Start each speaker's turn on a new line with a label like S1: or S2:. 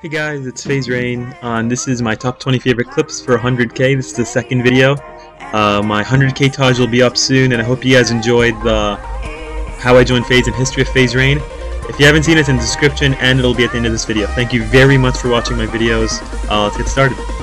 S1: Hey guys, it's FaZe Rain. and this is my top 20 favorite clips for 100k. This is the second video. Uh, my 100k Taj will be up soon, and I hope you guys enjoyed the how I joined FaZe and history of FaZe Rain. If you haven't seen it, it's in the description, and it'll be at the end of this video. Thank you very much for watching my videos. Uh, let's get started.